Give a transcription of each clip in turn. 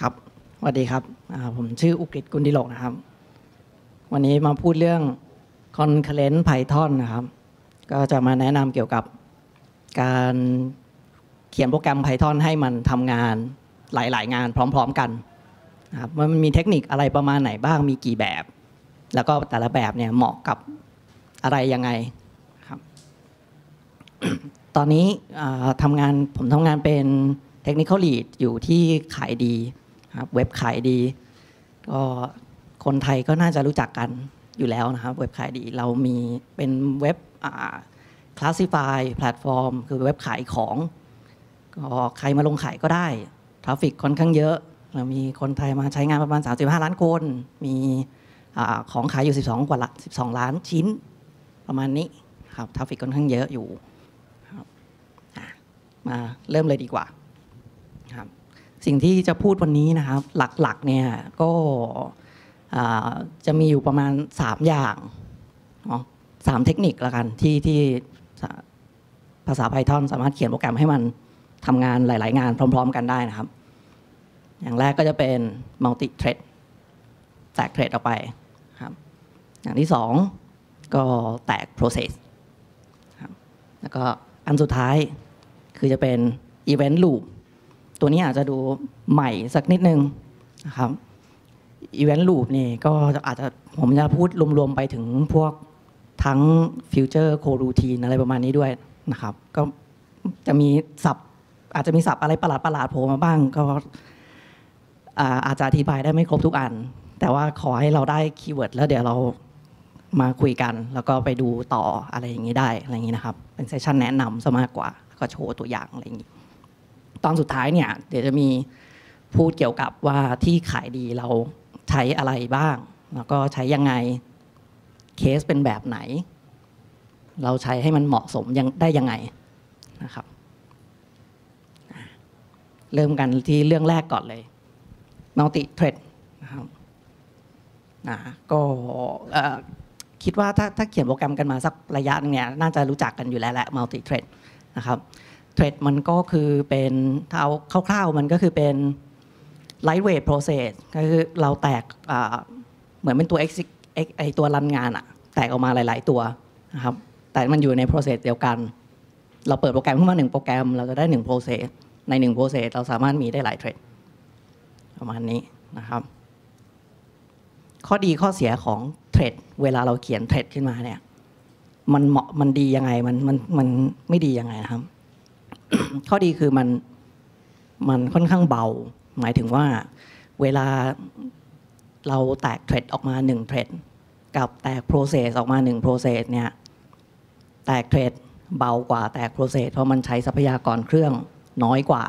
ครับสวัสดีครับผมชื่ออุกฤษกุลดิโลกนะครับ วันนี้มาพูดเรื่อง Concurrent Python นะครับ ก็จะมาแนะนำเกี่ยวกับการเขียนโปรแกรม Python ให้มันทำงานหลาย ๆ งานพร้อม ๆ กันนะครับมันมีเทคนิคอะไรประมาณไหนบ้างมีกี่แบบ แล้วก็แต่ละแบบเนี่ยเหมาะกับอะไรยังไงครับ ตอนนี้ทำงานผมทำงานเป็น technical lead อยู่ที่ Kaidee ครับเว็บ Kaidee ก็คนไทยก็น่าจะรู้จักกันอยู่แล้วนะครับ เว็บ Kaidee เรามีเป็นเว็บ classified platform คือเว็บขายของก็ใครมาลงขายก็ได้ traffic ค่อนข้างเยอะเรามีคนไทยมาใช้งานประมาณ 35 ล้านคน มีของขายอยู่ 12 กว่าละ12 ล้านชิ้นประมาณนี้ครับทราฟฟิกค่อนข้างเยอะอยู่มาเริ่มเลยดีกว่า สิ่งที่จะพูดวันนี้นะครับ หลักๆเนี่ยก็จะมีอยู่ประมาณ 3 อย่างสามเทคนิคละกันที่ที่ภาษา Python สามารถเขียนโปรแกรมให้มันทำงานหลาย ๆ งานพร้อม ๆ กันได้นะครับ อย่างแรกก็จะเป็น multi thread แตก thread ออกไปครับ อย่างที่สองก็แตก process ครับแล้วก็อันสุดท้ายคือจะเป็น event loop ตัวนี้อาจจะดูใหม่สักนิดนึงนะครับ event loop นี่ก็อาจจะผมจะพูดรวมๆไปถึงพวกทั้ง future coroutine อะไรประมาณนี้ด้วยนะครับ ก็จะมีศัพท์อาจจะมีศัพท์อะไรประหลาดๆโผล่มาบ้าง ก็อาจจะอธิบายได้ไม่ครบทุกอัน แต่ว่าขอให้เราได้ keyword แล้วเดี๋ยวเรามาคุยกัน แล้วก็ไปดูต่ออะไรอย่างนี้ได้อะไรอย่างนี้นะครับ เป็น session แนะนำซะมากกว่าก็โชว์ตัวอย่างอะไรอย่างนี้ ตอนสุดท้ายเนี่ยเดี๋ยวจะมีพูดเกี่ยวกับว่าที่ขายดีเราใช้อะไรบ้าง แล้วก็ใช้ยังไงเคสเป็นแบบไหน เราใช้ให้มันเหมาะสมยังได้ยังไงนะครับ เริ่มกันที่เรื่องแรกก่อนเลย multi thread นะครับนะก็คิดว่าถ้าถ้าเขียนโปรแกรมกันมาสักระยะนึงเนี่ยน่าจะรู้จักกันอยู่แล้วแหละ multi thread นะครับ thread มันก็คือเป็นถ้าเอาคร่าวๆมันก็คือเป็น lightweight process ก็คือเราแตกเหมือนเป็นตัวไอตัวรันงานอะแตกออกมาหลาย ๆ ตัวนะครับแต่มันอยู่ใน process เดียวกัน เราเปิดโปรแกรมขึ้นมาหนึ่งโปรแกรม เราจะได้หนึ่ง process ในหนึ่ง process เราสามารถมีได้หลายเทรดประมาณนี้นะครับ ข้อดีข้อเสียของเทรดเวลาเราเขียนเทรดขึ้นมาเนี่ยมันเหมาะมันดียังไงมันมันมันไม่ดียังไงนะครับ ข้อดีคือมันมันค่อนข้างเบา หมายถึงว่าเวลาเราแตกเทรดออกมาหนึ่งเทรดกับแตก process ออกมาหนึ่ง process เนี่ยแตกเทรดเบากว่าแตก process เพราะมันใช้ทรัพยากรเครื่องน้อยกว่า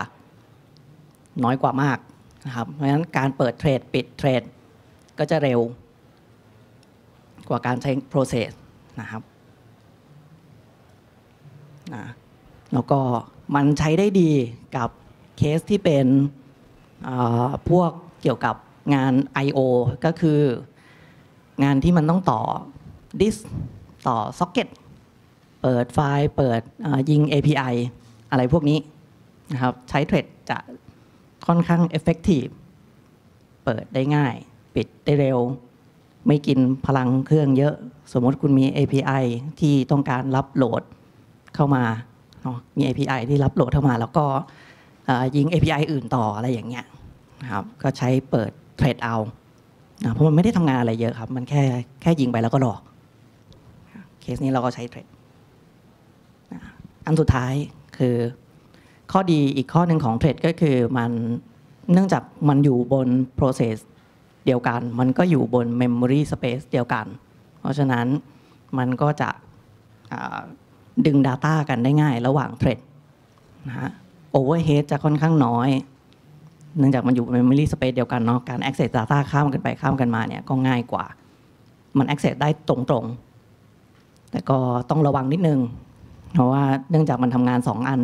น้อยกว่ามากนะครับเพราะฉะนั้นการเปิดเทรดปิดเทรดก็จะเร็วกว่าการใช้ process นะครับนะแล้วก็ มันใช้ได้ดีกับเคสที่เป็นพวกเกี่ยวกับงาน I/O ก็คืองานที่มันต้องต่อดิสต่อซ็อกเก็ตเปิดไฟล์เปิดยิง API อะไรพวกนี้นะครับใช้ thread จะค่อนข้าง effective เปิดได้ง่าย ปิดได้เร็ว ไม่กินพลังเครื่องเยอะ สมมติคุณมี API ที่ต้องการรับโหลดเข้ามา มี API ที่รับโหลดเข้ามา แล้วก็ยิง API อื่นต่ออะไรอย่างเงี้ยนะครับก็ใช้เปิดเทรดเอาเพราะมันไม่ได้ทำงานอะไรเยอะครับ มันแค่แค่ยิงไปแล้วก็รอเคสนี้เราก็ใช้เทรดอันสุดท้ายคือข้อดีอีกข้อหนึ่งของเทรดก็คือมันเนื่องจากมันอยู่บน process เดียวกัน มันก็อยู่บน memory space เดียวกัน เพราะฉะนั้นมันก็จะ ดึง Data กันได้ง่าย ระหว่างเทรดนะฮะ overhead จะค่อนข้างน้อย เนื่องจากมันอยู่ memory space เดียวกันเนาะการ access data ข้ามกันไปข้ามกันมาเนี่ยก็ง่ายกว่า มัน access ได้ตรงๆ แต่ก็ต้องระวังนิดนึง เพราะว่าเนื่องจากมันทำงานสองอัน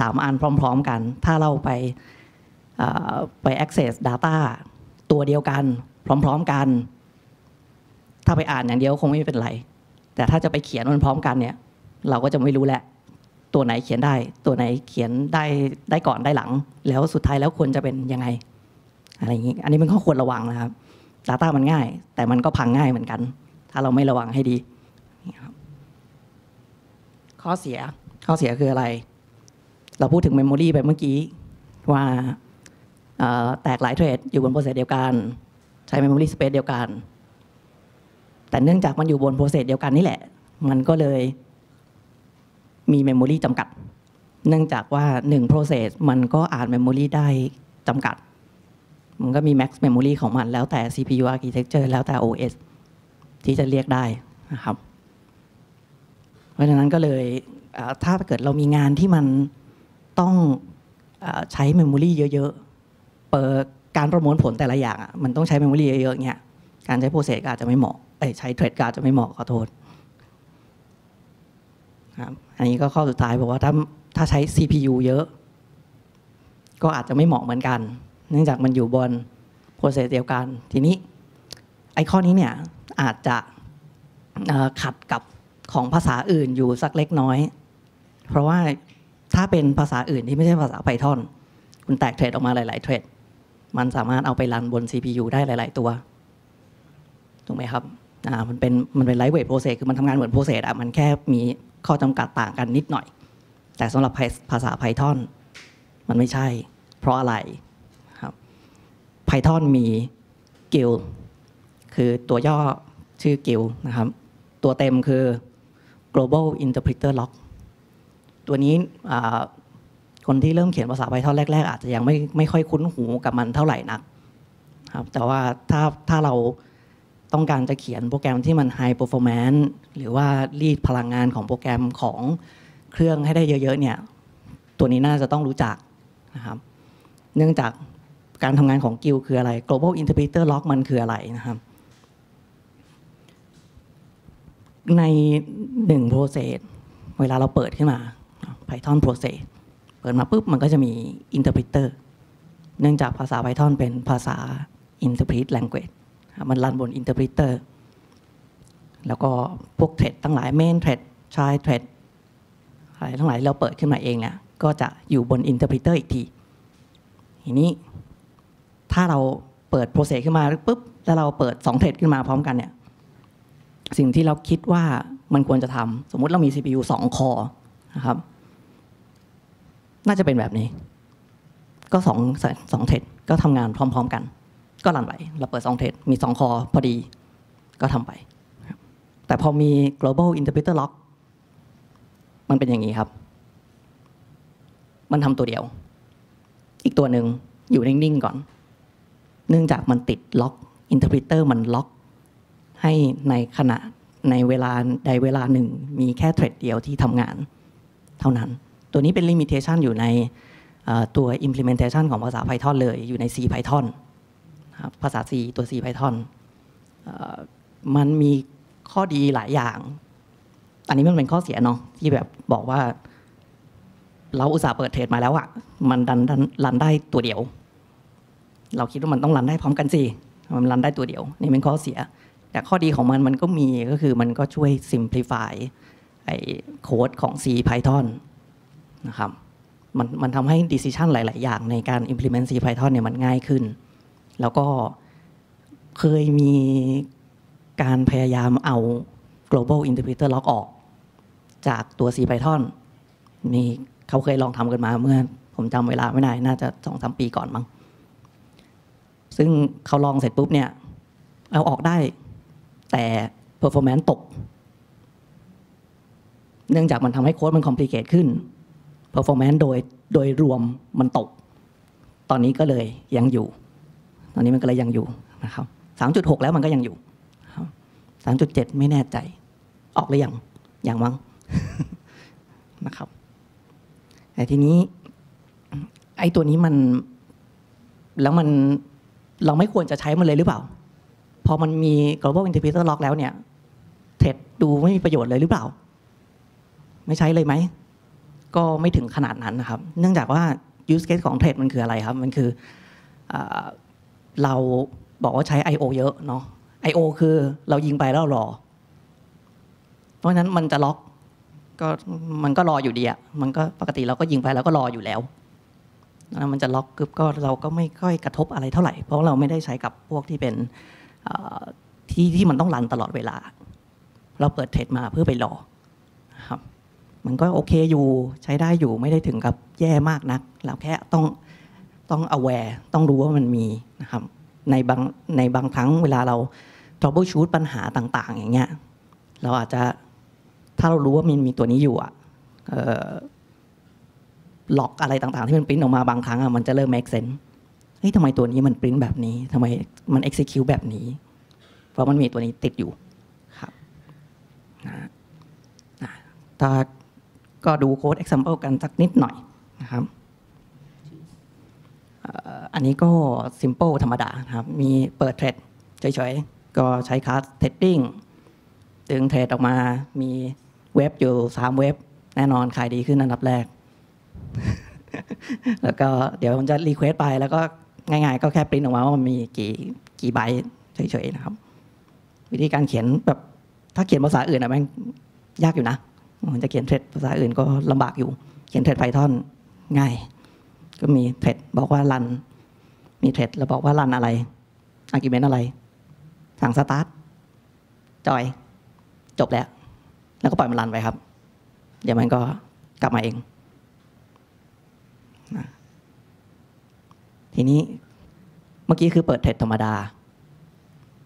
สามอันพร้อม ๆ กัน ถ้าเราไปไป access data ตัวเดียวกัน พร้อม ๆ กัน ถ้าไปอ่านอย่างเดียวคงไม่เป็นไร แต่ถ้าจะไปเขียนมันพร้อมกันเนี่ย เราก็จะไม่รู้แหละตัวไหนเขียนได้ ตัวไหนเขียนได้ได้ก่อนได้หลัง แล้วสุดท้ายแล้วควรจะเป็นยังไง อะไรอย่างนี้ อันนี้เป็นข้อควรระวังนะครับ Data มันง่าย แต่มันก็พังง่ายเหมือนกัน ถ้าเราไม่ระวังให้ดีข้อเสียข้อเสียคืออะไร เราพูดถึง memory ไปเมื่อกี้ว่าแตกหลาย thread อยู่บน process เดียวกัน ใช้ memory space เดียวกัน แต่เนื่องจากมันอยู่บน process เดียวกันนี่แหละ มันก็เลย มี memory จำกัด เนื่องจากว่า1 process มันก็อ่าน memory ได้จำกัด มันก็มี max memory ของมัน แล้วแต่ CPU architecture แล้วแต่ OS ที่จะเรียกได้นะครับ เพราะฉะนั้นก็เลยถ้าเกิดเรามีงานที่มันต้องอใช้ memory เยอะๆเปิดการประมวลผลแต่ละอย่างมันต้องใช้ memory เยอะๆเนี่ยการใช้ process ก็อาจจะไม่เหมาะเอ้ใช้ thread ก็อาจจะไม่เหมาะขอโทษ ครับอันนี้ก็ข้อสุดท้ายบอกว่าถ้าถ้าใช้ CPU เยอะ ก็อาจจะไม่เหมาะเหมือนกัน เนื่องจากมันอยู่บน process เดียวกัน ทีนี้ไอ้ข้อนี้เนี่ยอาจจะขัดกับของภาษาอื่นอยู่สักเล็กน้อย เพราะว่าถ้าเป็นภาษาอื่นที่ไม่ใช่ภาษา Python คุณแตก thread ออกมาหลายๆ thread มันสามารถเอาไป run บน CPU ได้หลาย ๆ ตัวถูกไหมครับอ่ามันเป็นมันเป็น lightweight process คือมันทำงานเหมือน process อะมันแค่มี ข้อจำกัดต่างกันนิดหน่อย แต่สำหรับภาษา Python มันไม่ใช่ เพราะอะไรครับ Python มี GIL คือตัวย่อชื่อ GIL นะครับ ตัวเต็มคือ global interpreter lock ตัวนี้คนที่เริ่มเขียนภาษา Python แรก ๆ อาจจะยังไม่ไม่ค่อยคุ้นหูกับมันเท่าไหร่นักครับแต่ว่าถ้าถ้าเรา ต้องการจะเขียนโปรแกรมที่มัน high performance หรือว่ารีดพลังงานของโปรแกรมของเครื่องให้ได้เยอะๆเนี่ยตัวนี้น่าจะต้องรู้จักนะครับ เนื่องจากการทำงานของกิลคืออะไร global interpreter lock มันคืออะไรนะครับ ในหนึ่ง process เวลาเราเปิดขึ้นมา Python process เปิดมาปุ๊บมันก็จะมี interpreter เนื่องจากภาษา Python เป็นภาษา interpret language มันรันบน interpreter แล้วก็พวกเทรดทั้งหลาย main thread child thread อะไรทั้งหลายเราเปิดขึ้นมาเองเนี่ยก็จะอยู่บน interpreter อีกที ทีนี้ ถ้าเราเปิด process ขึ้นมาปุ๊บแล้วเราเปิด2เทรดขึ้นมาพร้อมกันเนี่ยสิ่งที่เราคิดว่ามันควรจะทำสมมุติเรามี CPU 2คอนะครับ น่าจะเป็นแบบนี้ ก็สองสองเทรดก็ทำงานพร้อม ๆ กัน ก็รันไปเราเปิด2เทรดมี2คอพอดีก็ทำไป แต่พอมี global interpreter lock มันเป็นอย่างนี้ครับ มันทำตัวเดียว อีกตัวหนึ่งอยู่นิ่งๆก่อน เนื่องจากมันติดล็อก interpreter มันล็อก ให้ในขณะในเวลาใดเวลาหนึ่ง มีแค่เทรดเดียวที่ทำงาน เท่านั้น ตัวนี้เป็น limitation อยู่ในตัว implementation ของภาษา Python เลยอยู่ใน C Python ภาษา C ตัว C Python เอ่อมันมีข้อดีหลายอย่าง อันนี้มันเป็นข้อเสียเนาะที่แบบบอกว่า เราอุตส่าห์เปิดเทรดมาแล้วอะมันดันดันรันได้ตัวเดียว เราคิดว่ามันต้องรันได้พร้อมกันสิมันรันได้ตัวเดียว นี่เป็นข้อเสีย แต่ข้อดีของมันมันก็มีก็คือมันก็ช่วย simplify ไอ้โค้ดของ C Python นะครับมันมันทำให้ decision หลาย ๆ อย่างในการ implement C Python เนี่ยมันง่ายขึ้น แล้วก็เคยมีการพยายามเอา global interpreter lock ออก จากตัว C Python มีเขาเคยลองทำกันมาเมื่อ ผมจำเวลาไม่ได้ น่าจะสองสามปีก่อนมั้ง ซึ่งเขาลองเสร็จปุ๊บเนี่ย เอาออกได้ แต่ performance ตก เนื่องจากมันทำให้โค้ดมัน complicate ขึ้น performance โดยโดยรวมมันตก ตอนนี้ก็เลยยังอยู่ ตอนนี้มันก็เลยยังอยู่นะครับ3.6แล้วมันก็ยังอยู่ครับ3.7ไม่แน่ใจ ออกหรือยังยังมั้งนะครับแต่ทีนี้ ไอ้ตัวนี้มัน แล้วมันเราไม่ควรจะใช้มันเลยหรือเปล่า พอมันมี global interpreter lock แล้วเนี่ย เทรดดูไม่มีประโยชน์เลยหรือเปล่า ไม่ใช้เลยไหม ก็ไม่ถึงขนาดนั้นนะครับ เนื่องจากว่า use case ของเทรดมันคืออะไรครับ มันคือ เราบอกว่าใช้ I.O. เยอะเนาะ I.O. คือเรายิงไปแล้วรอ เพราะฉะนั้นมันจะล็อกก็มันก็รออยู่ดีอะมันก็ปกติเราก็ยิงไปแล้วก็รออยู่แล้วแล้วมันจะล็อกกึบก็เราก็ไม่ค่อยกระทบอะไรเท่าไหร่ เพราะเราไม่ได้ใช้กับพวกที่เป็นที่ที่มันต้องรันตลอดเวลา เราเปิดเทรดมาเพื่อไปรอครับ มันก็โอเคอยู่ใช้ได้อยู่ไม่ได้ถึงกับแย่มากนัก เราแค่ต้อง ต้อง aware ต้องรู้ว่ามันมีนะครับในบางในบางครั้งเวลาเรา troubleshoot ปัญหาต่าง ๆ อย่างเงี้ยเราอาจจะถ้าเรารู้ว่ามันมีตัวนี้อยู่อะล็อกอะไรต่าง ๆ ที่มันปริ้นออกมาบางครั้งอะมันจะเริ่ม make sense เฮ้ยทำไมตัวนี้มันปริ้นแบบนี้ทำไมมัน execute แบบนี้ เพราะมันมีตัวนี้ติดอยู่ครับนะนะถ้าก็ดูโค้ด example กันสักนิดหน่อยนะครับ อันนี้ก็ simple ธรรมดาครับ มีเปิด thread เฉยๆ ก็ใช้ class threading ดึง thread ออกมา มีเว็บอยู่ 3 เว็บ แน่นอนขายดีขึ้นอันดับแรก แล้วก็เดี๋ยวผมจะ request ไป แล้วก็ง่ายๆ ก็แค่ปริ้นออกมาว่ามันมีกี่กี่ใบเฉยๆนะครับ วิธีการเขียนแบบถ้าเขียนภาษาอื่นอะแม่งยากอยู่นะผมจะเขียน thread ภาษาอื่นก็ลำบากอยู่ เขียน thread Python ง่าย ก็มี thread บอกว่า run มี thread แล้วบอกว่า run อะไร argument อะไร สั่ง start join จบแล้ว แล้วก็ปล่อยมัน run ไปครับ เดี๋ยวมันก็กลับมาเอง ทีนี้เมื่อกี้คือเปิดเทรดธรรมดา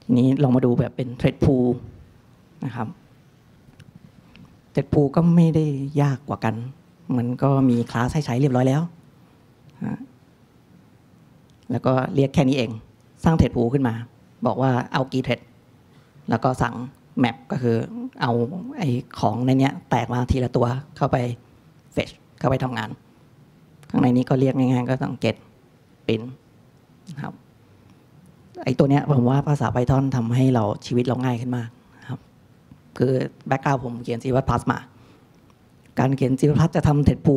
ทีนี้ลองมาดูแบบเป็นเทรดพูลนะครับเทรดพูลก็ไม่ได้ยากกว่ากัน มันก็มีคลาสให้ใช้เรียบร้อยแล้ว แล้วก็เรียกแค่นี้เอง สร้างเทรดพูขึ้นมา บอกว่าเอากี่เทรดแล้วก็สั่งแมปก็คือเอาไอ้ของในเนี้ยแตกมาทีละตัวเข้าไปเฟชเข้าไปทำงาน ข้างในนี้ก็เรียกง่ายๆก็ต้องเก็ตปินนะครับไอ้ตัวเนี้ยผมว่าภาษา Python ทำให้เราชีวิตเราง่ายขึ้นมากนะครับ คือแบ็กกราวผมเขียน C++ มา การเขียน C++ จะทำเทรดพู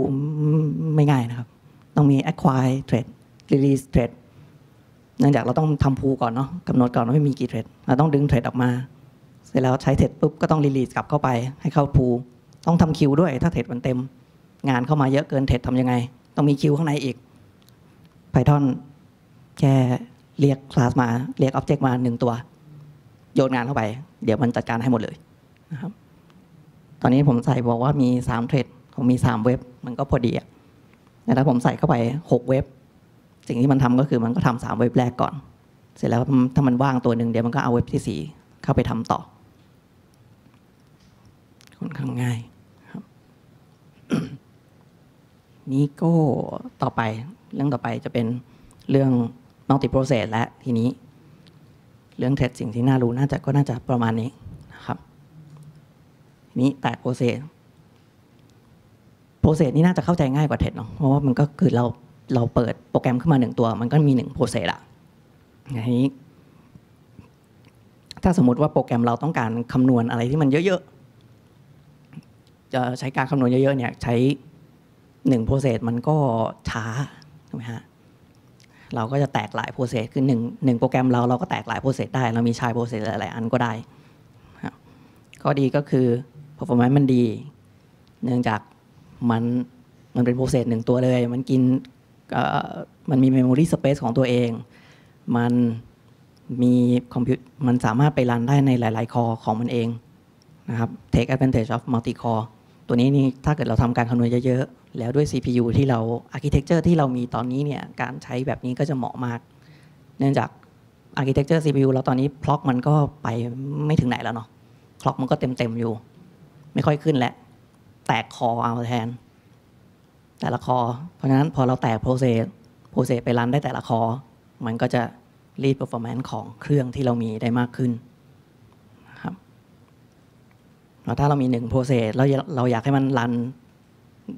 ไม่ง่ายนะครับ ต้องมี acquire trade release trade เนื่องจากเราต้องทำพูก่อนเนาะกำหนดก่อนว่าไม่มีกี่เทรดเราต้องดึงเทรดออกมา เสร็จแล้วใช้เทรดปุ๊บก็ต้องรีลีสกลับเข้าไปให้เข้าพูต้องทำคิวด้วย ถ้าเทรดมันเต็ม งานเข้ามาเยอะเกินเทรดทำยังไง ต้องมีคิวข้างในอีก Python แค่เรียกคลาสมาเรียก Object มาหนึ่งตัว โยนงานเข้าไป เดี๋ยวมันจัดการให้หมดเลยนะครับ ตอนนี้ผมใส่บอกว่ามี3เทรดผมมี3เว็บมันก็พอดีอะ แต่ถ้าผมใส่เข้าไป6เว็บสิ่งที่มันทำก็คือมันก็ทำสามเว็บแรกก่อน เสร็จแล้วถ้ามันว่างตัวหนึ่งเดี๋ยวมันก็เอาเว็บที่สี่เข้าไปทำต่อค่อนข้างง่ายครับนี่ก็ต่อไปเรื่องต่อไปจะเป็นเรื่อง multi process และทีนี้ เรื่องเทรดสิ่งที่น่ารู้น่าจะก็น่าจะประมาณนี้นะครับนี้แต ก process process นี่น่าจะเข้าใจง่ายกว่าเทรดเนาะเพราะว่ามันก็คือเราเราเปิดโปรแกรมขึ้นมาหนึ่งตัว มันก็มีหนึ่ง process อะทีนี้ถ้าสมมติว่าโปรแกรมเราต้องการคำนวณอะไรที่มันเยอะๆ จะใช้การคำนวณเยอะๆเนี่ยใช้หนึ่ง process มันก็ช้าถูกไหมฮะเราก็จะแตกหลาย process คือหนึ่งหนึ่งโปรแกรมเราเราก็แตกหลาย process ได้ เรามี child process หลายๆอันก็ได้ข้อดีก็คือ performance มันดี เนื่องจาก มันมันเป็น process หนึ่งตัวเลย มันกินมันมี memory space ของตัวเอง มันมีคอมพิวมันสามารถไปรันได้ในหลาย ๆ คอของมันเองนะครับ take advantage of multi core ตัวนี้นี่ถ้าเกิดเราทำการคำนวณเยอะ ๆ แล้วด้วย CPU ที่เรา architecture ที่เรามีตอนนี้เนี่ย การใช้แบบนี้ก็จะเหมาะมาก เนื่องจาก architecture CPU เราตอนนี้คล็อกมันก็ไปไม่ถึงไหนแล้วเนาะคล็อกมันก็เต็ม ๆ อยู่ ไม่ค่อยขึ้นแล้ว แตกคอเอาแทน แต่ละ core เพราะฉะนั้นพอเราแตก process process ไป run ได้แต่ละ core มันก็จะรีด performance ของเครื่องที่เรามีได้มากขึ้นนะครับแล้วถ้าเรามีหนึ่ง process เราเราอยากให้มัน run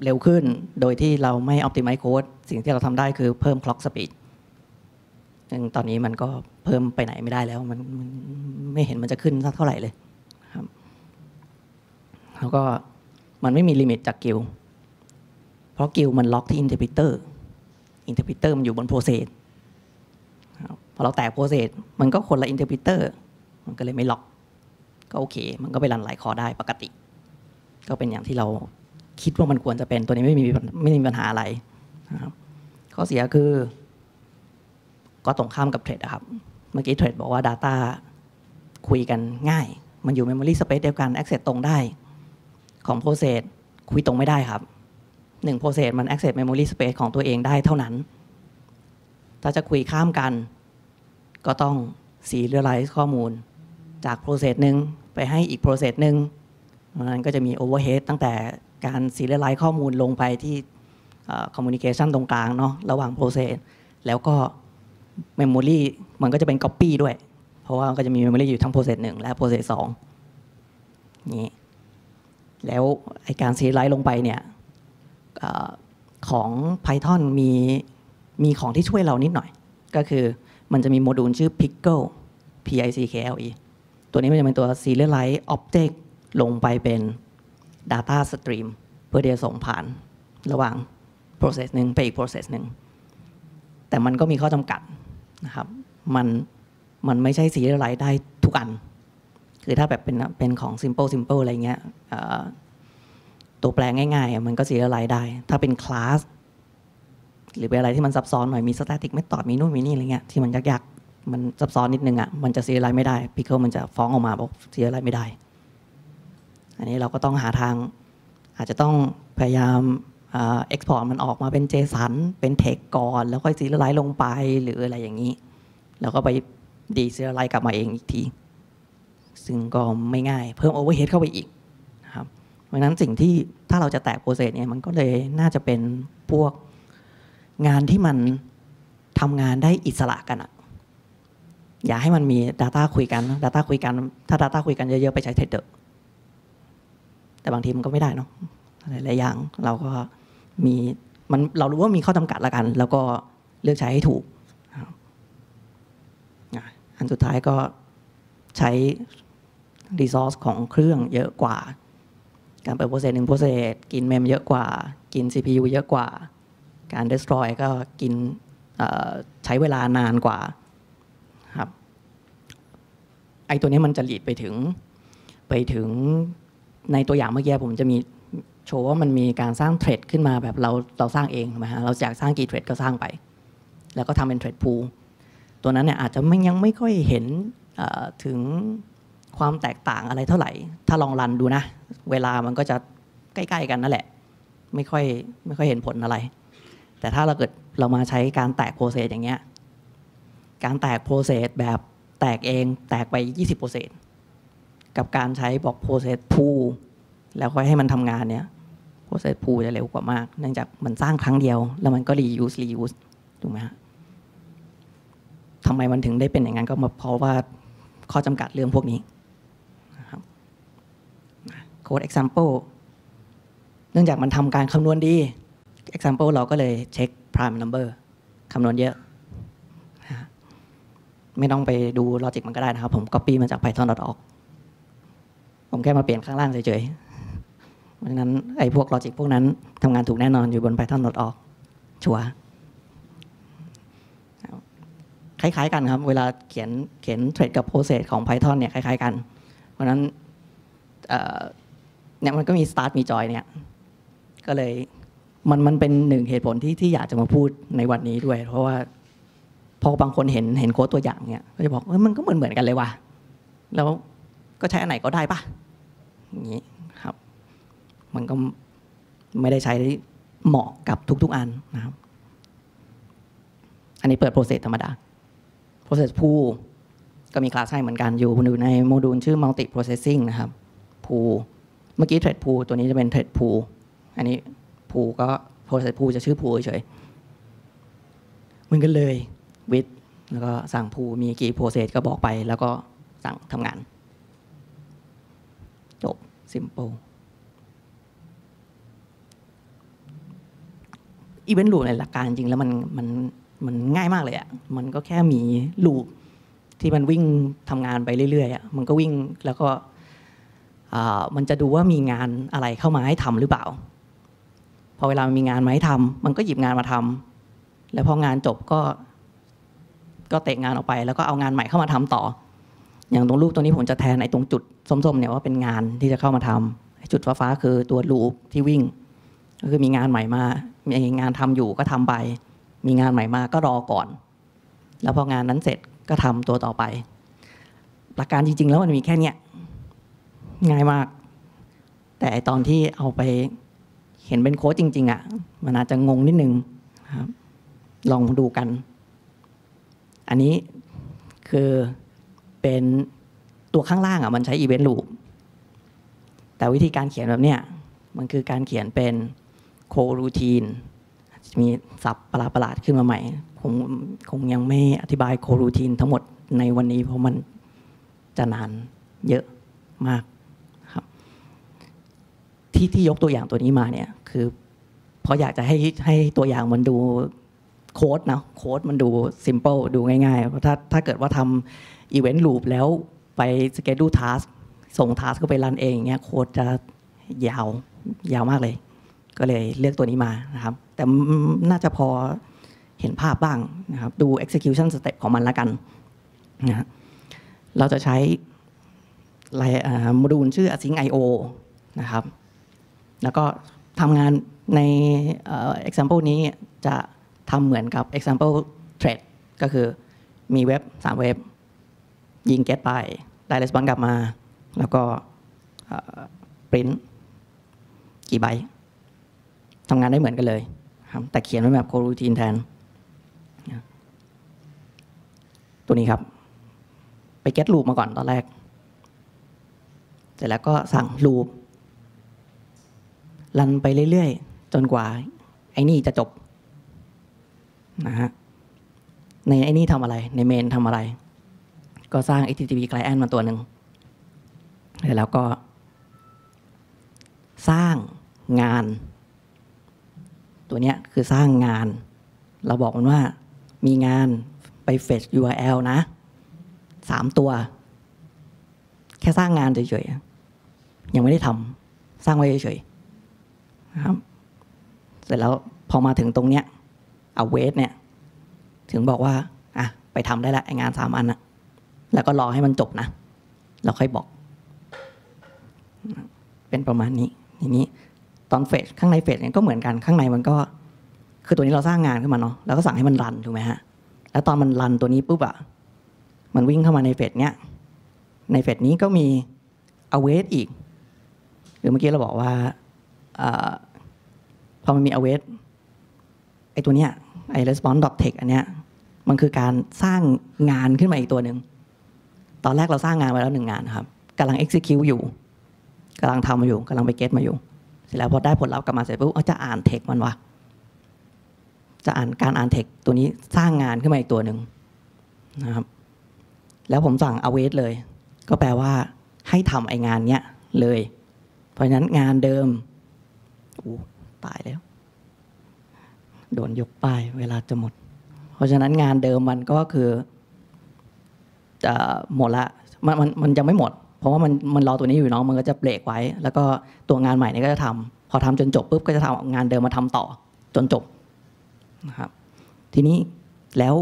เร็วขึ้น โดยที่เราไม่ optimize code สิ่งที่เราทำได้คือเพิ่ม clock speed ซึ่งตอนนี้มันก็เพิ่มไปไหนไม่ได้แล้ว มันมันไม่เห็นมันจะขึ้นสักเท่าไหร่เลยครับ แล้วก็ มันไม่มี limit จาก GIL เพราะ GIL มันล็อกที่ interpreter interpreter มันอยู่บน process พอเราแตก process มันก็คนละ interpreter มันก็เลยไม่ล็อก ก็โอเค มันก็ไป run หลาย core ได้ปกติ ก็เป็นอย่างที่เราคิดว่ามันควรจะเป็นตัวนี้ไม่มีไม่มีปัญหาอะไรนะครับข้อเสียคือ ก็ตรงข้ามกับ thread ครับ เมื่อกี้ thread บอกว่า Data คุยกันง่าย มันอยู่ Memory Space เดียวกัน Access ตรงได้ ของ Process คุยตรงไม่ได้ครับหนึ่ง Process มัน Access Memory Space ของตัวเองได้เท่านั้น ถ้าจะคุยข้ามกัน ก็ต้อง serialize ข้อมูล จาก Process หนึ่งไปให้อีก Process หนึ่งมันก็จะมี overhead ตั้งแต่การ serialize ข้อมูลลงไปที่คอมมูนิเคชันตรงกลางเนาะระหว่างโปรเซสแล้วก็ memory มันก็จะเป็น Copy ด้วย เพราะว่ามันก็จะมี memory อยู่ทั้ง process หนึ่งและ process สองนี่ แล้วไอการ serialize ลงไปเนี่ยอของ Python มีมีของที่ช่วยเรานิดหน่อย ก็คือมันจะมีโมดูลชื่อ Pickle P I C K L E ตัวนี้มันจะเป็นตัว Serialize Object ลงไปเป็น Data Stream เพื่อที่จะส่งผ่านระหว่าง process หนึ่งไปอีก process หนึ่งแต่มันก็มีข้อจำกัดนะครับ มันมันไม่ใช่สีอะไรได้ทุกอัน คือถ้าแบบเป็นเป็นของ simple simple อะไรเงี้ยตัวแปลงง่ายๆ มันก็สีอะไรได้ ถ้าเป็น class หรือเป็นอะไรที่มันซับซ้อนหน่อยมี static method มีนู่นมีนี่อะไรเงี้ยที่มันยากๆ มันซับซ้อนนิดนึงอะมันจะสีอะไรไม่ได้ Pickle มันจะฟ้องออกมาบอกสีอะไรไม่ได้ อันนี้เราก็ต้องหาทาง อาจจะต้องพยายาม export มันออกมาเป็น JSON เป็นเทคก่อน แล้วค่อย serialize ลงไปหรืออะไรอย่างนี้ แล้วก็ไป deserialize กลับมาเองอีกที ซึ่งก็ไม่ง่าย เพิ่ม overhead เข้าไปอีกนะครับเพราะฉะนั้นสิ่งที่ถ้าเราจะแตก process เนี่ยมันก็เลยน่าจะเป็นพวกงานที่มันทำงานได้อิสระกันอะอย่าให้มันมี Data คุยกัน Data คุยกัน ถ้า Data คุยกันเยอะ ๆ ไปใช้ thread เด้อแต่บางทีมันก็ไม่ได้เนาะหลายๆอย่างเราก็มีมันเรารู้ว่ามีข้อจำกัดละกัน แล้วก็เลือกใช้ให้ถูก อันสุดท้ายก็ใช้ resource ของเครื่องเยอะกว่า การเปิด process หนึ่ง process กิน mem เยอะกว่า กิน CPU เยอะกว่า การ destroy ก็กินใช้เวลานานกว่าครับไอตัวนี้มันจะหลีดไปถึงไปถึงในตัวอย่างเมื่อกี้ผมจะมีโชว์ว่ามันมีการสร้างเทรดขึ้นมาแบบเราเราสร้างเองถูกไหมฮะเราอยากสร้างกี่เทรดก็สร้างไป แล้วก็ทำเป็นเทรดพูลตัวนั้นเนี่ยอาจจะไม่ยังไม่ค่อยเห็นถึง ความแตกต่างอะไรเท่าไหร่ ถ้าลองรันดูนะ เวลามันก็จะใกล้ๆกันนั่นแหละ ไม่ค่อยไม่ค่อยเห็นผลอะไร แต่ถ้าเราเกิดเรามาใช้การแตก process อย่างเงี้ย การแตก process แบบแตกเองแตกไป 20 process กับการใช้บอก process pool แล้วค่อยให้มันทำงานเนี่ย process pool จะเร็วกว่ามาก เนื่องจากมันสร้างครั้งเดียว แล้วมันก็ reuse reuse ถูกไหมฮะทำไมมันถึงได้เป็นอย่างนั้นก็มาเพราะว่าข้อจำกัดเรื่องพวกนี้ code example เนื่องจากมันทำการคำนวณดี example เราก็เลยเช็ค prime number คำนวณเยอะ ไม่ต้องไปดู logic มันก็ได้นะครับ ผม copy มาจาก python.org ผมแค่มาเปลี่ยนข้างล่างเฉยๆเพราะฉะนั้นไอ้พวกลอจิกพวกนั้นทำงานถูกแน่นอนอยู่บน Python.org ชัวร์คล้ายๆกันครับ เวลาเขียนเขียนเทรดกับโปรเซสของ Python เนี่ยคล้ายๆกัน เพราะนั้น เนี่ยมันก็มี start มี join เนี่ยก็เลยมันมันเป็นหนึ่งเหตุผลที่ที่อยากจะมาพูดในวันนี้ด้วย เพราะว่าพอบางคนเห็นเห็นโค้ดตัวอย่างเนี่ยก็จะบอกเออมันก็เหมือนเหมือนกันเลยว่ะแล้วก็ใช้อันไหนก็ได้ปะอย่างนี้ครับ มันก็ไม่ได้ใช้เหมาะกับทุก ๆ อันนะครับ อันนี้เปิด process ธรรมดา process pool ก็มีคลาสให้เหมือนกันอยู่อยู่ในโมดูลชื่อ multiprocessing นะครับ pool เมื่อกี้ thread pool ตัวนี้จะเป็น thread pool อันนี้ pool ก็ process pool จะชื่อ pool เฉยๆเหมือนกันเลย with แล้วก็สั่ง pool มีกี่ process ก็บอกไป แล้วก็สั่งทำงาน จบ simple อีเวนต์ลูปในหลักการจริงแล้วมันมันมันง่ายมากเลยอะ่ะ มันก็แค่มีลูปที่มันวิ่งทำงานไปเรื่อยๆอะ่ะ มันก็วิ่งแล้วก็ มันจะดูว่ามีงานอะไรเข้ามาให้ทำหรือเปล่า พอเวลามีงานมาให้ทำมันก็หยิบงานมาทำแล้วพองานจบก็ ก็เตะงานออกไป แล้วก็เอางานใหม่เข้ามาทำต่อ อย่างตรงรูปตัวนี้ผมจะแทนไอ้ตรงจุดส้มๆเนี่ยว่าเป็นงานที่จะเข้ามาทำจุดฟ้าๆคือตัวลูปที่วิ่ง ก็คือมีงานใหม่มา มีงานทำอยู่ก็ทำไป มีงานใหม่มาก็รอก่อน แล้วพองานนั้นเสร็จก็ทำตัวต่อไป หลักการจริง ๆ แล้วมันมีแค่เนี้ย ง่ายมาก แต่ตอนที่เอาไปเห็นเป็นโค้ดจริง ๆอะ มันอาจจะงงนิดนึงครับ ลองดูกัน อันนี้คือเป็นตัวข้างล่างอะ มันใช้ Event Loop แต่วิธีการเขียนแบบเนี้ยมันคือการเขียนเป็นโครูทีนมีศัพท์ประหลาดๆขึ้นมาใหม่คงคงยังไม่อธิบายโครูทีนทั้งหมดในวันนี้เพราะมันจะนานเยอะมาก ที่ที่ยกตัวอย่างตัวนี้มาเนี่ย คือเพราะอยากจะให้ให้ตัวอย่างมันดูโค้ดนะโค้ดมันดูซิมเ l ิลดูง่ายๆเพราะถ้าถ้าเกิดว่าทำอีเวนต์ลูปแล้วไปสเกดูท a s k ส่งท a s k ก็ไปรันเองเงี้ยโค้ดจะยาวยาวมากเลย ก็เลยเลือกตัวนี้มานะครับ แต่น่าจะพอเห็นภาพบ้างนะครับ ดู execution step ของมันละกันนะฮะเราจะใช้โมดูลชื่อ asyncio นะครับ แล้วก็ทำงานใน example นี้จะทำเหมือนกับ example thread ก็คือมีเว็บ 3 เว็บ ยิง get ไป ได้ response กลับมา แล้วก็ปริ้นกี่ใบทำงานได้เหมือนกันเลยครับแต่เขียนไว้แบบโครูทีนแทน ตัวนี้ครับ ไป get loop มาก่อนตอนแรก เสร็จแล้วก็สั่ง loop รันไปเรื่อยๆ จนกว่า ไอ้นี่จะจบนะฮะในไอ้นี่ทำอะไร ในเมนทำอะไร ก็สร้าง HTTP client มาตัวหนึ่งแล้วก็ สร้างงาน ตัวเนี้ยคือสร้างงาน เราบอกมันว่ามีงานไป fetch URL นะสามตัว แค่สร้างงานเฉยๆยังไม่ได้ทำสร้างไว้เฉยๆ นะครับ เสร็จแล้วพอมาถึงตรงเนี้ยเอาเวทเนี่ย ถึงบอกว่าอะไปทำได้ล้วไองานสามอันนะแล้วก็รอให้มันจบนะเราค่อยบอก เป็นประมาณนี้ทีนี้ ตอนเฟสข้างในเฟสเนี่ยก็เหมือนกันข้างในมันก็ คือตัวนี้เราสร้างงานขึ้นมาเนาะแล้วก็สั่งให้มันรันถูกไหมฮะแล้วตอนมันรันตัวนี้ปุ๊บอะมันวิ่งเข้ามาในเฟสเนี้ยในเฟสนี้ก็มี await อีก หรือเมื่อกี้เราบอกว่าอ พอมันมี await ไอตัวเนี้ยไอ response dot text อันเนี้ยมันคือการสร้างงานขึ้นมาอีกตัวหนึ่ง ตอนแรกเราสร้างงานไว้แล้วหนึ่งงานครับกำลัง execute อยู่กำลังทำมาอยู่กำลังไปเก็ตมาอยู่ เสร็จแล้วพอได้ผลลัพธ์กลับมาเสร็จปุ๊บเอาจะอ่านเทคมันวะจะอ่านการอ่านเทคตัวนี้สร้างงานขึ้นมาอีกตัวหนึ่งนะครับ แล้วผมสั่ง await เลย ก็แปลว่าให้ทำไองานเนี้ยเลย เพราะฉะนั้นงานเดิมอ ตายแล้ว โดนยกป้ายเวลาจะหมด เพราะฉะนั้นงานเดิมมันก็คือจะหมดละมันมันมันยังไม่หมด เพราะว่ามันมันรอตัวนี้อยู่เนาะมันก็จะเบรกไว้ แล้วก็ตัวงานใหม่นี้ก็จะทำพอทำจนจบปุ๊บก็จะทำงานเดิมมาทำต่อ จนจบนะครับทีนี้แล้ว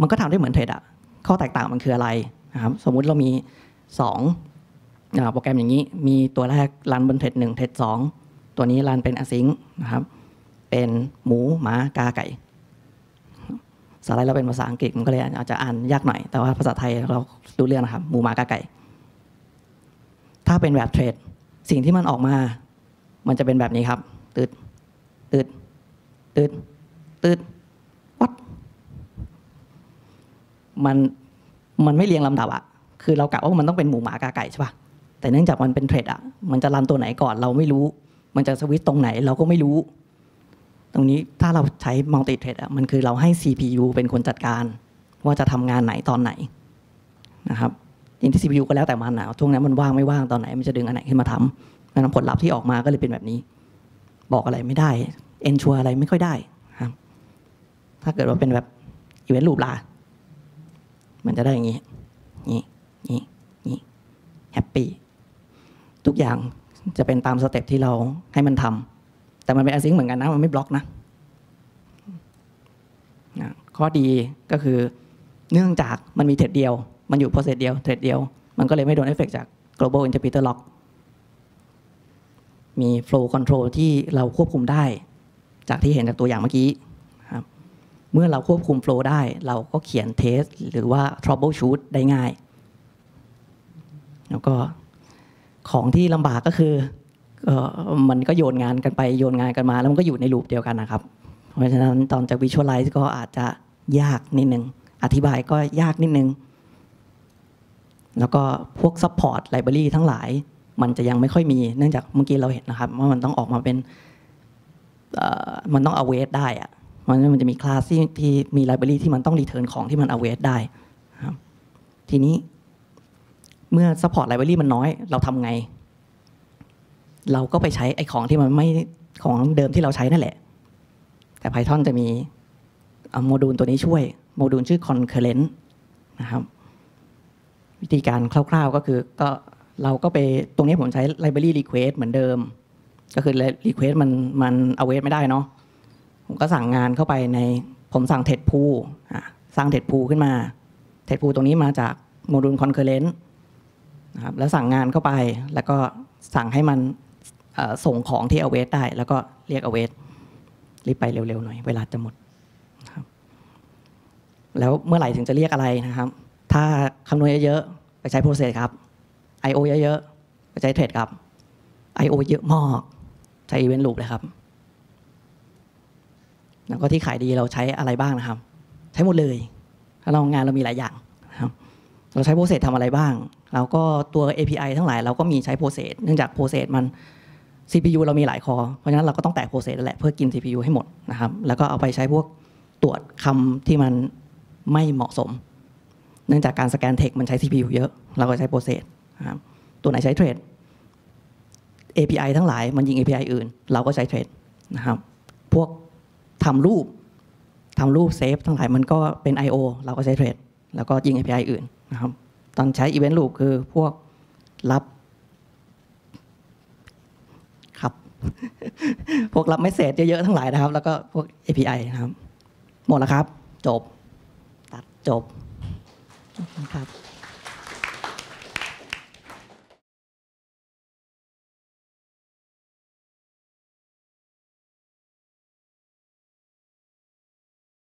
มันก็ทำได้เหมือนเทรดอะข้อแตกต่างมันคืออะไรนะครับสมมุติเรามีสองโปรแกรมอย่างนี้ มีตัวแรกรันบนเทรดหนึ่งเทรดสอง ตัวนี้รันเป็น async นะครับ เป็นหมูหมากาไก่ สไลด์เราเป็นภาษาอังกฤษมันก็เลยอาจจะอ่านยากหน่อย แต่ว่าภาษาไทยเราดูเรื่องนะครับ หมูหมากาไก่ ถ้าเป็นแบบเทรด สิ่งที่มันออกมา มันจะเป็นแบบนี้ครับ ตืด ตืด ตืด ตืด วัด มัน มันไม่เรียงลำดับอะคือเรากะว่ามันต้องเป็นหมูหมากาไก่ใช่ปะแต่เนื่องจากมันเป็นเทรดอะมันจะรันตัวไหนก่อนเราไม่รู้ มันจะสวิตตรงไหนเราก็ไม่รู้ ตรงนี้ถ้าเราใช้ multithread อะมันคือเราให้ CPU เป็นคนจัดการ ว่าจะทำงานไหนตอนไหนนะครับจริงที่ CPU ก็แล้วแต่มันนะช่วงนั้นมันว่างไม่ว่างตอนไหน มันจะดึงอันไหนขึ้นมาทำ งั้นผลลัพธ์ที่ออกมาก็เลยเป็นแบบนี้ บอกอะไรไม่ได้ ensure อะไรไม่ค่อยได้ครับถ้าเกิดว่าเป็นแบบ event loop ล่ะ มันจะได้อย่างนี้ นี่นี่นี่ happyทุกอย่าง จะเป็นตาม step ที่เราให้มันทำแต่มันเป็นอ s ซิงเหมือนกันนะ มันไม่บล็อกนะข้อดีก็คือเนื่องจากมันมี thread เดียว มันอยู่ process เดียว thread เดียว มันก็เลยไม่โดนเอฟเฟกจาก global interpreter lock มี flow control ที่เราควบคุมได้ จากที่เห็นจากตัวอย่างเมื่อกี้ครับเมื่อเราควบคุม flow ได้ เราก็เขียน test หรือว่า troubleshoot ได้ง่าย แล้วก็ ของที่ลำบากก็คืออมันก็โยนงานกันไปโยนงานกันมา แล้วมันก็อยู่ในลูปเดียวกันนะครับ เพราะฉะนั้นตอนจะ visualize ก็อาจจะยากนิดนึงอธิบายก็ยากนิดนึง แล้วก็พวก support library ทั้งหลาย มันจะยังไม่ค่อยมีเนื่องจากเมื่อกี้เราเห็นนะครับ ว่ามันต้องออกมาเป็นมันต้อง await ได้อะมันมันจะมีคลาสที่ที่มี library ที่มันต้อง return ของที่มัน await ได้ครับทีนี้ เมื่อ support library มันน้อย เราทำไง เราก็ไปใช้ไอ้ของที่มันไม่ของเดิมที่เราใช้นั่นแหละ แต่ Python จะมีโมดูลตัวนี้ช่วย โมดูลชื่อ concurrent นะครับ วิธีการคร่าว ๆก็คือก็เราก็ไปตรงนี้ผมใช้ library request เหมือนเดิม ก็คือ request มันมัน await ไม่ได้เนาะผมก็สั่งงานเข้าไปในผมสั่ง ted pool สร้าง ted pool ขึ้นมา ted pool ตรงนี้มาจากโมดูล concurrent นะครับแล้วสั่งงานเข้าไปแล้วก็สั่งให้มันส่งของที่ await ได้ แล้วก็เรียก await รีบไปเร็วๆหน่อย เวลาจะหมดนะครับแล้วเมื่อไหร่ถึงจะเรียกอะไรนะครับ ถ้าคำนวณเยอะๆ ไปใช้ process ครับ I/O เยอะๆ ไปใช้ trade ครับ I/O เยอะมาก ใช้ event loop เลยครับ แล้วก็ที่ขายดีเราใช้อะไรบ้างนะครับ ใช้หมดเลย ถ้าเรางานเรามีหลายอย่าง เราใช้ process ทำอะไรบ้างเราก็ตัว API ทั้งหลายเราก็มีใช้ process เนื่องจาก process มัน CPU เรามีหลายคอ เพราะฉะนั้นเราก็ต้องแตก process แหละเพื่อกิน CPU ให้หมดนะครับแล้วก็เอาไปใช้พวกตรวจคำที่มันไม่เหมาะสม เนื่องจากการสแกนเทคมันใช้ CPU เยอะ เราก็ใช้ process นะครับตัวไหนใช้เทรด API ทั้งหลายมันยิง API อื่น เราก็ใช้เทรดนะครับพวกทำรูปทำรูปเซฟทั้งหลายมันก็เป็น I/O เราก็ใช้เทรด แล้วก็ยิง API อื่นนะครับตอนใช้ Event Loop คือพวกรับครับ พวกรับไมสเซจเยอะๆทั้งหลายนะครับ แล้วก็พวก API นะครับ หมดแล้วครับ จบ ตัดจบครับ